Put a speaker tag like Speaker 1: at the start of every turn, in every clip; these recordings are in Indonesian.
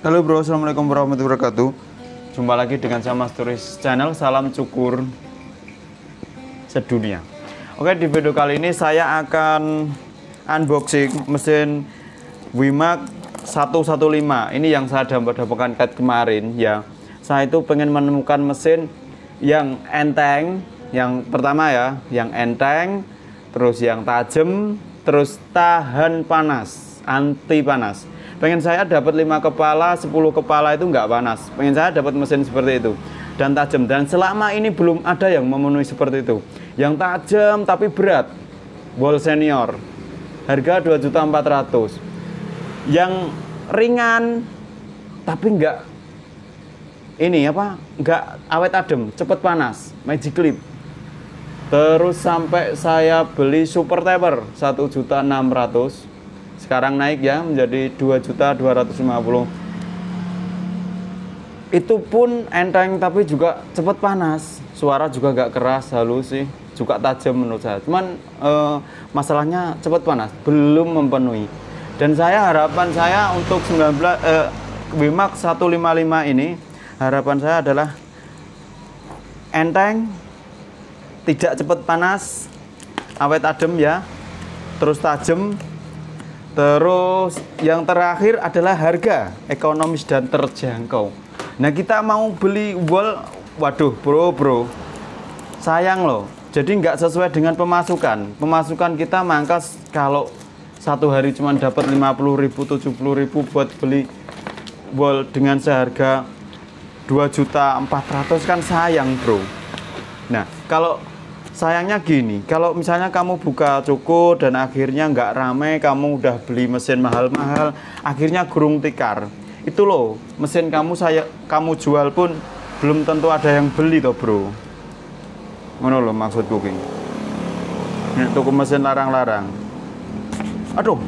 Speaker 1: Halo bro, assalamualaikum warahmatullahi wabarakatuh. Jumpa lagi dengan saya Mas Turis Channel. Salam cukur sedunia. Oke, di video kali ini saya akan unboxing mesin Wimax 115. Ini yang saya dapat-dapatkan kemarin ya. Saya itu pengen menemukan mesin yang enteng, yang pertama ya, yang enteng, terus yang tajam, terus tahan panas, anti panas pengen saya dapat lima kepala 10 kepala itu nggak panas. Pengen saya dapat mesin seperti itu. Dan tajam. Dan selama ini belum ada yang memenuhi seperti itu. Yang tajam tapi berat. Ball senior. Harga 2.400 yang ringan tapi nggak ini apa? Nggak awet adem cepet panas. Magic clip terus sampai saya beli super taper 1.600 sekarang naik ya menjadi 2.250 itu pun enteng tapi juga cepat panas. Suara juga gak keras halus sih. Juga tajam menurut saya. Cuman eh, masalahnya cepat panas belum memenuhi. Dan saya harapan saya untuk 19 eh, Wimax 155 ini harapan saya adalah enteng tidak cepat panas awet adem ya terus tajam Terus yang terakhir adalah harga ekonomis dan terjangkau. Nah kita mau beli wall, waduh bro bro, sayang loh. Jadi nggak sesuai dengan pemasukan. Pemasukan kita mangkas kalau satu hari cuma dapat 50 ribu, 70 ribu buat beli wall dengan seharga 2 juta 400 kan sayang bro. Nah kalau sayangnya gini kalau misalnya kamu buka cukup dan akhirnya nggak rame kamu udah beli mesin mahal-mahal akhirnya gurung tikar. Itu loh mesin kamu saya kamu jual pun belum tentu ada yang beli toh bro. Mana loh maksud booking ini toko mesin larang-larang. Aduh.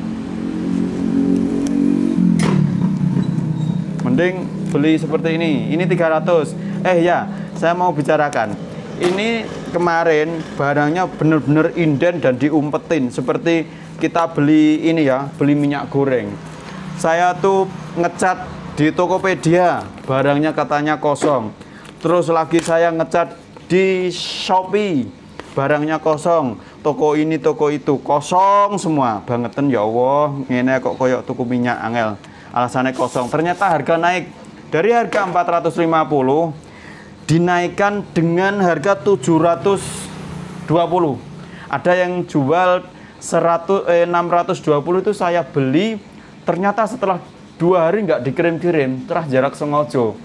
Speaker 1: Mending beli seperti ini. Ini 300 eh ya saya mau bicarakan ini kemarin barangnya benar-benar inden dan diumpetin seperti kita beli ini ya, beli minyak goreng. Saya tuh ngecat di Tokopedia, barangnya katanya kosong. Terus lagi saya ngecat di Shopee, barangnya kosong. Toko ini, toko itu kosong semua. Bangetan ya Allah, ini kok koyok tuku minyak angel. Alasannya kosong. Ternyata harga naik dari harga 450 dinaikkan dengan harga 720 ada yang jual 100, eh, 620 itu saya beli. Ternyata setelah dua hari nggak dikirim-kirim terah jarak sengojo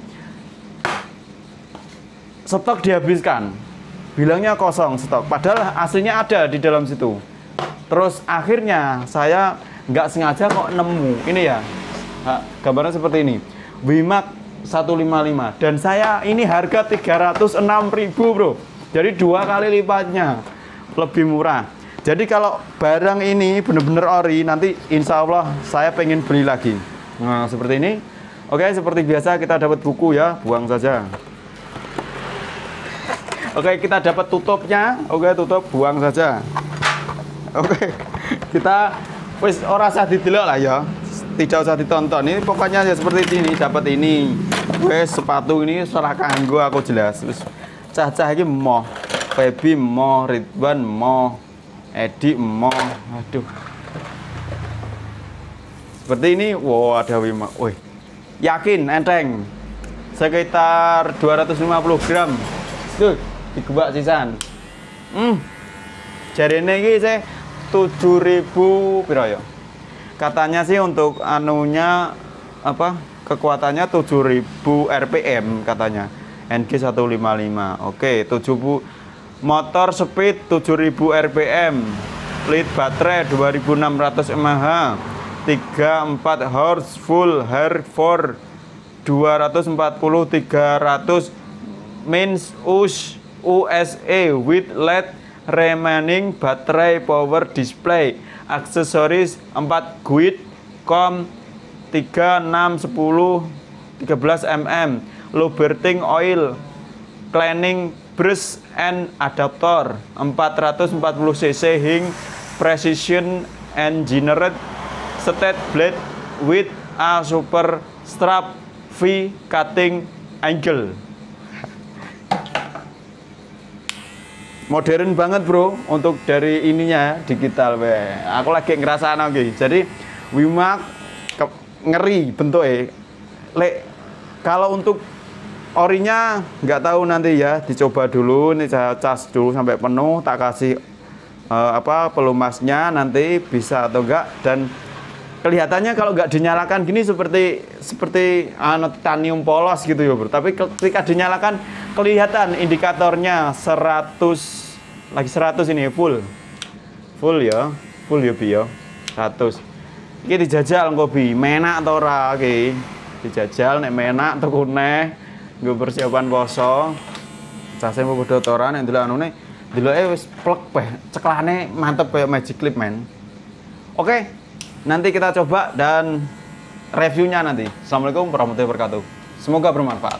Speaker 1: stok dihabiskan. Bilangnya kosong stok. Padahal aslinya ada di dalam situ. Terus akhirnya saya nggak sengaja kok nemu. Ini ya gambarnya seperti ini. Wimak 155 dan saya ini harga 306.000 bro. Jadi dua kali lipatnya. Lebih murah. Jadi kalau barang ini benar-benar ori nanti insya Allah saya pengen beli lagi. Nah seperti ini. Oke seperti biasa kita dapat buku ya. Buang saja. Oke kita dapat tutupnya. Oke tutup. Buang saja. Oke kita wis ora didelok lah ya. Tidak usah ditonton. Ini pokoknya ya seperti ini dapat ini Wes sepatu ini serah kanggo aku jelas. Wis cah-cah iki moh. Febi moh, Ridwan moh, Edi moh. Aduh. Seperti ini, wow ada Wima. Wih, yakin enteng. Sekitar 250 gram. Tuh, digebak sisan. Hmm. Jarene iki saya 7000 piro ya? Katanya sih untuk anunya apa? Kekuatannya 7000 rpm katanya. NG 155 oke 7000 motor speed 7000 rpm lead baterai 2600 mAh 34 horse full hair for 240 300 means us USA with LED remaining battery power display. Aksesoris 4 guide com 3, 6, 10, 13 mm lubricating oil cleaning brush and adapter 440 cc hing precision engineered state blade with A Super Strap V Cutting Angle. Modern banget bro. Untuk dari ininya digital we. aku lagi ngerasa lagi jadi Wimak ngeri bentuknya lek kalau untuk orinya nggak tahu nanti ya dicoba dulu ini saya cas dulu sampai penuh tak kasih uh, apa pelumasnya nanti bisa atau enggak dan kelihatannya kalau nggak dinyalakan gini seperti seperti uh, titanium polos gitu ya bro. Tapi ketika dinyalakan kelihatan indikatornya 100 lagi 100 ini full. Full ya full ya bi ya. 100 ini dijajal engko bi menak atau ora iki dijajal nek menak tuku neh nggo persiapan poso case mau padha toran nek delok anune deloke wis plek peh ceklane mantep kayak magic clip men. Oke nanti kita coba dan reviewnya nanti. Assalamualaikum warahmatullahi wabarakatuh. Semoga bermanfaat